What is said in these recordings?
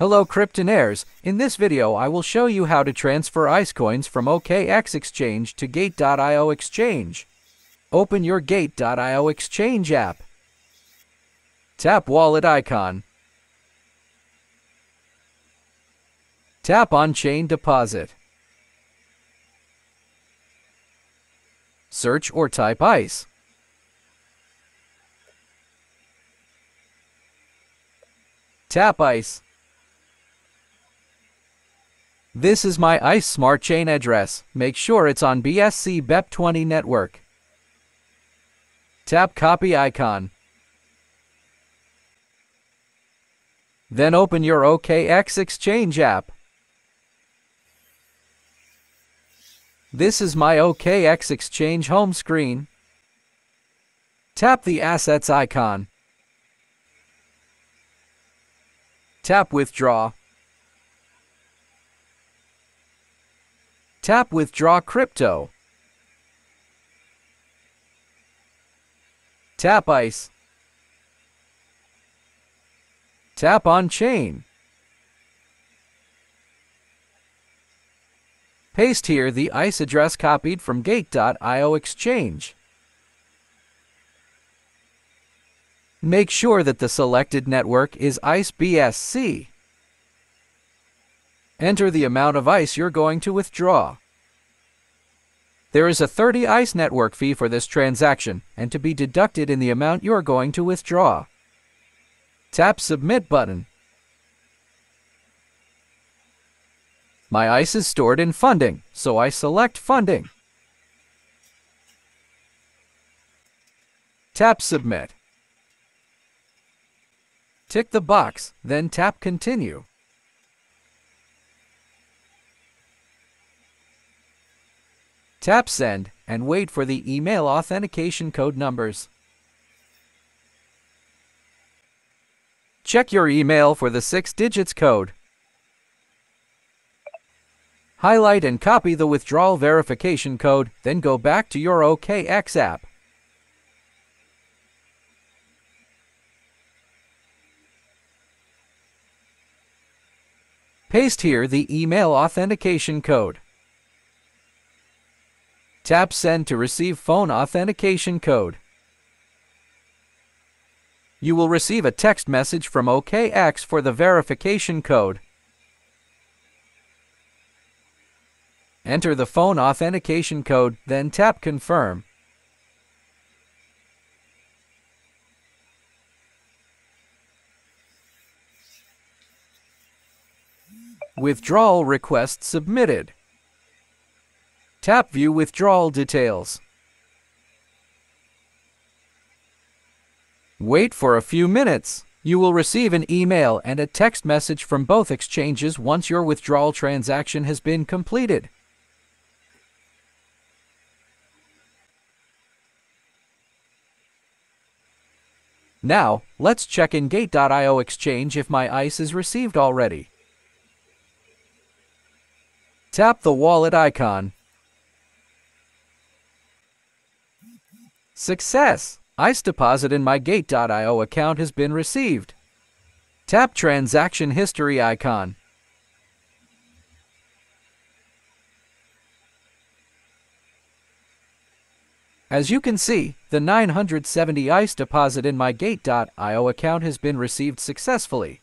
Hello Kryptonaires, in this video I will show you how to transfer ICE coins from OKX Exchange to Gate.io Exchange. Open your Gate.io Exchange app. Tap Wallet icon. Tap on Chain Deposit. Search or type ICE. Tap ICE. This is my ICE Smart Chain address. Make sure it's on BSC BEP20 network. Tap Copy icon. Then open your OKX Exchange app. This is my OKX Exchange home screen. Tap the Assets icon. Tap Withdraw. Tap Withdraw Crypto. Tap ICE. Tap on Chain. Paste here the ICE address copied from Gate.io Exchange. Make sure that the selected network is ICE BSC. Enter the amount of ICE you're going to withdraw. There is a 30 ICE network fee for this transaction and to be deducted in the amount you're going to withdraw. Tap Submit button. My ICE is stored in Funding, so I select Funding. Tap Submit. Tick the box, then tap Continue. Tap Send and wait for the email authentication code numbers. Check your email for the six digits code. Highlight and copy the withdrawal verification code, then go back to your OKX app. Paste here the email authentication code. Tap Send to receive phone authentication code. You will receive a text message from OKX for the verification code. Enter the phone authentication code, then tap Confirm. Withdrawal request submitted. Tap View Withdrawal Details. Wait for a few minutes. You will receive an email and a text message from both exchanges once your withdrawal transaction has been completed. Now, let's check in Gate.io Exchange if my ICE is received already. Tap the wallet icon. Success! ICE deposit in my Gate.io account has been received. Tap Transaction History icon. As you can see, the 970 ICE deposit in my Gate.io account has been received successfully.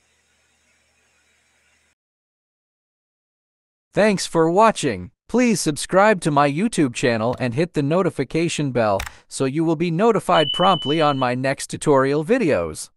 Thanks for watching. Please subscribe to my YouTube channel and hit the notification bell so you will be notified promptly on my next tutorial videos.